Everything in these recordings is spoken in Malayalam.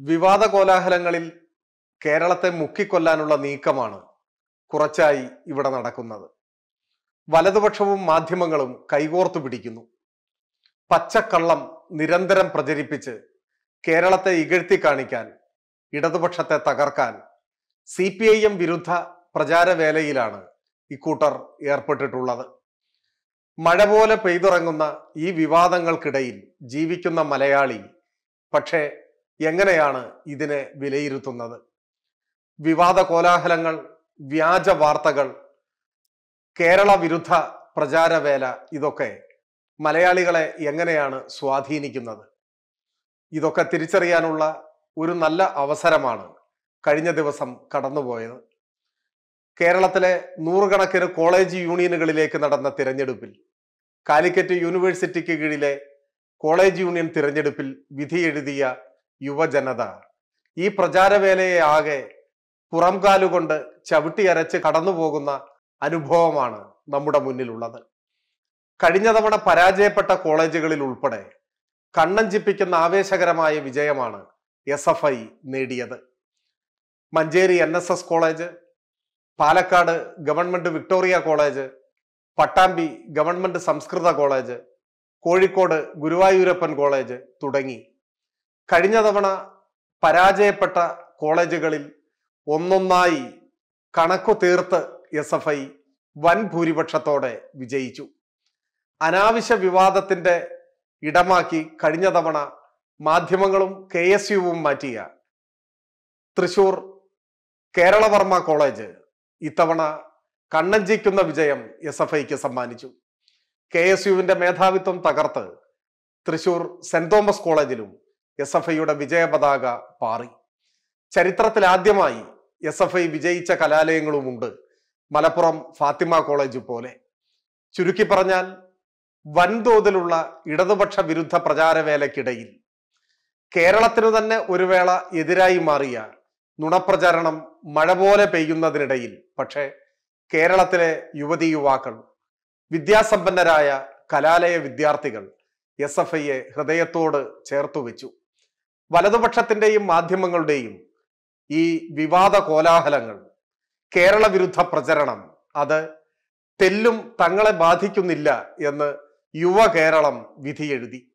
വിവാദ കോലാഹലങ്ങളിൽ കേരളത്തെ മുക്കിക്കൊല്ലാനുള്ള നീക്കമാണ് കുറച്ചായി ഇവിടെ നടക്കുന്നത്. വലതുപക്ഷവും മാധ്യമങ്ങളും കൈകോർത്തു പിടിക്കുന്നു. പച്ചക്കള്ളം നിരന്തരം പ്രചരിപ്പിച്ച് കേരളത്തെ ഇകഴ്ത്തി കാണിക്കാൻ ഇടതുപക്ഷത്തെ തകർക്കാൻ സി പി ഐ എം വിരുദ്ധ പ്രചാരവേലയിലാണ് ഇക്കൂട്ടർ ഏർപ്പെട്ടിട്ടുള്ളത്. മഴ പോലെ പെയ്തുറങ്ങുന്ന ഈ വിവാദങ്ങൾക്കിടയിൽ ജീവിക്കുന്ന മലയാളി പക്ഷേ എങ്ങനെയാണ് ഇതിനെ വിലയിരുത്തുന്നത്? വിവാദ കോലാഹലങ്ങൾ വ്യാജ വാർത്തകൾ കേരള വിരുദ്ധ പ്രചാരവേല ഇതൊക്കെ മലയാളികളെ എങ്ങനെയാണ് സ്വാധീനിക്കുന്നത്? ഇതൊക്കെ തിരിച്ചറിയാനുള്ള ഒരു നല്ല അവസരമാണ് കഴിഞ്ഞ ദിവസം കടന്നുപോയത്. കേരളത്തിലെ നൂറുകണക്കിന് കോളേജ് യൂണിയനുകളിലേക്ക് നടന്ന തിരഞ്ഞെടുപ്പിൽ കാലിക്കറ്റ് യൂണിവേഴ്സിറ്റിക്ക് കീഴിലെ കോളേജ് യൂണിയൻ തിരഞ്ഞെടുപ്പിൽ വിധി എഴുതിയ യുവജനത. ഈ പ്രചാരവേലയെ ആകെ പുറംകാലുകൊണ്ട് ചവിട്ടിയരച്ച് കടന്നുപോകുന്ന അനുഭവമാണ് നമ്മുടെ മുന്നിലുള്ളത്. കഴിഞ്ഞ തവണ പരാജയപ്പെട്ട കോളേജുകളിൽ ഉൾപ്പെടെ കണ്ണഞ്ചിപ്പിക്കുന്ന ആവേശകരമായ വിജയമാണ് എസ് എഫ് ഐ നേടിയത്. Manjeri N S S college Palakkad government Victoria college Pattambi government സംസ്കൃത കോളേജ് കോഴിക്കോട് ഗുരുവായൂരപ്പൻ കോളേജ് തുടങ്ങി. കഴിഞ്ഞ തവണ പരാജയപ്പെട്ട കോളേജുകളിൽ ഒന്നൊന്നായി കണക്കു തീർത്ത് എസ് എഫ് ഐ വൻ ഭൂരിപക്ഷത്തോടെ വിജയിച്ചു. അനാവശ്യ വിവാദത്തിന്റെ ഇടമാക്കി കഴിഞ്ഞ തവണ മാധ്യമങ്ങളും കെ എസ് യുവും മാറ്റിയ തൃശൂർ കേരളവർമ്മ കോളേജ് ഇത്തവണ കണ്ണഞ്ചിക്കുന്ന വിജയം എസ് എഫ് ഐക്ക് സമ്മാനിച്ചു. കെ എസ് യുവിന്റെ മേധാവിത്വം തകർത്ത് തൃശൂർ സെന്റ് തോമസ് കോളേജിലും എസ് എഫ് ഐയുടെ വിജയപതാക പാറി. ചരിത്രത്തിൽ ആദ്യമായി എസ് എഫ് ഐ വിജയിച്ച കലാലയങ്ങളുമുണ്ട്. മലപ്പുറം ഫാത്തിമ കോളേജ് പോലെ. ചുരുക്കി പറഞ്ഞാൽ വൻതോതിലുള്ള ഇടതുപക്ഷ വിരുദ്ധ പ്രചാരവേലക്കിടയിൽ കേരളത്തിനു തന്നെ ഒരു വേള എതിരായി മാറിയ നുണപ്രചാരണം മഴ പോലെ പെയ്യുന്നതിനിടയിൽ പക്ഷേ കേരളത്തിലെ യുവതി യുവാക്കൾ വിദ്യാസമ്പന്നരായ കലാലയ വിദ്യാർത്ഥികൾ എസ് എഫ് ഐയെ ഹൃദയത്തോട് ചേർത്തു വെച്ചു വലതുപക്ഷത്തിന്റെയും മാധ്യമങ്ങളുടെയും ഈ വിവാദ കോലാഹലങ്ങൾ കേരള വിരുദ്ധ പ്രചരണം അത് തെല്ലും തങ്ങളെ ബാധിക്കുന്നില്ല എന്ന് യുവ കേരളം വിധിയെഴുതി.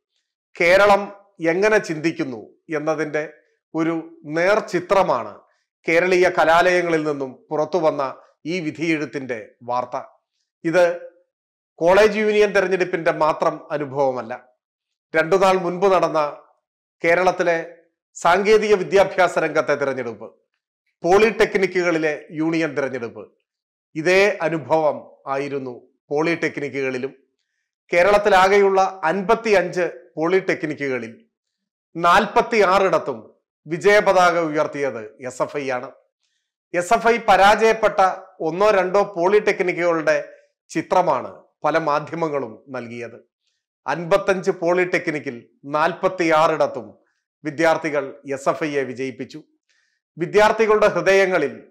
കേരളം എങ്ങനെ ചിന്തിക്കുന്നു എന്നതിന്റെ ഒരു നേർചിത്രമാണ് കേരളീയ കലാലയങ്ങളിൽ നിന്നും പുറത്തു വന്ന ഈ വിധിയെഴുത്തിന്റെ വാർത്ത. ഇത് കോളേജ് യൂണിയൻ തെരഞ്ഞെടുപ്പിന്റെ മാത്രം അനുഭവമല്ല. രണ്ടു നാൾ മുൻപ് നടന്ന കേരളത്തിലെ സാങ്കേതിക വിദ്യാഭ്യാസ രംഗത്തെ തിരഞ്ഞെടുപ്പ് പോളിടെക്നിക്കുകളിലെ യൂണിയൻ തിരഞ്ഞെടുപ്പ് ഇതേ അനുഭവം ആയിരുന്നു പോളിടെക്നിക്കുകളിലും. കേരളത്തിലാകെയുള്ള അൻപത്തി അഞ്ച് പോളിടെക്നിക്കുകളിൽ നാൽപ്പത്തി ആറിടത്തും വിജയപതാക ഉയർത്തിയത് എസ് എഫ് ഐ ആണ്. എസ് എഫ് ഐ പരാജയപ്പെട്ട ഒന്നോ രണ്ടോ പോളിടെക്നിക്കുകളുടെ ചിത്രമാണ് പല മാധ്യമങ്ങളും നൽകിയത്. അൻപത്തഞ്ച് പോളിടെക്നിക്കിൽ നാൽപ്പത്തി ആറിടത്തും വിദ്യാർത്ഥികൾ എസ് എഫ് ഐയെ വിജയിപ്പിച്ചു. വിദ്യാർത്ഥികളുടെ ഹൃദയങ്ങളിൽ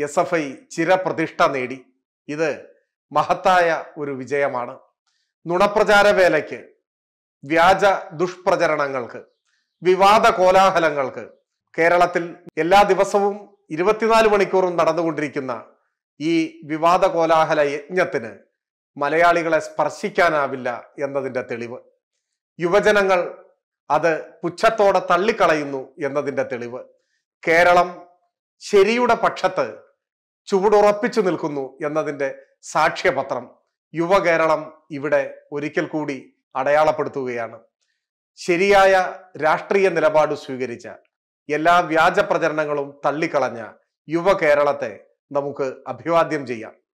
എസ് എഫ് ഐ ചിരപ്രതിഷ്ഠ നേടി. ഇത് മഹത്തായ ഒരു വിജയമാണ്. നുണപ്രചാര വേലയ്ക്ക് വ്യാജ ദുഷ്പ്രചരണങ്ങൾക്ക് വിവാദ കോലാഹലങ്ങൾക്ക് കേരളത്തിൽ എല്ലാ ദിവസവും ഇരുപത്തിനാല് മണിക്കൂറും നടന്നുകൊണ്ടിരിക്കുന്ന ഈ വിവാദ കോലാഹല യജ്ഞത്തിന് മലയാളികളെ സ്പർശിക്കാനാവില്ല എന്നതിന്റെ തെളിവ്. യുവജനങ്ങൾ അത് പുച്ഛത്തോടെ തള്ളിക്കളയുന്നു എന്നതിന്റെ തെളിവ്. കേരളം ശരിയുടെ പക്ഷത്ത് ചുവടുറപ്പിച്ചു നിൽക്കുന്നു എന്നതിന്റെ സാക്ഷ്യപത്രം യുവകേരളം ഇവിടെ ഒരിക്കൽ കൂടി അടയാളപ്പെടുത്തുകയാണ്. ശരിയായ രാഷ്ട്രീയ നിലപാട് സ്വീകരിച്ച എല്ലാ വ്യാജ പ്രചരണങ്ങളും തള്ളിക്കളഞ്ഞ യുവ കേരളത്തെ നമുക്ക് അഭിവാദ്യം ചെയ്യാം.